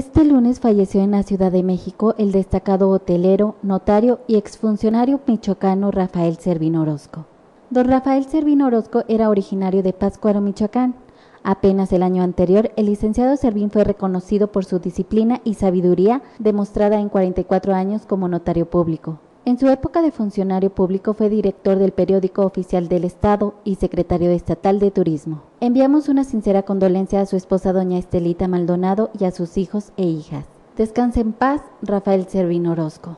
Este lunes falleció en la Ciudad de México el destacado hotelero, notario y exfuncionario michoacano Rafael Servín Orozco. Don Rafael Servín Orozco era originario de Pátzcuaro, Michoacán. Apenas el año anterior, el licenciado Servín fue reconocido por su disciplina y sabiduría demostrada en 44 años como notario público. En su época de funcionario público fue director del periódico oficial del Estado y secretario estatal de Turismo. Enviamos una sincera condolencia a su esposa doña Estelita Maldonado y a sus hijos e hijas. Descanse en paz, Rafael Servín Orozco.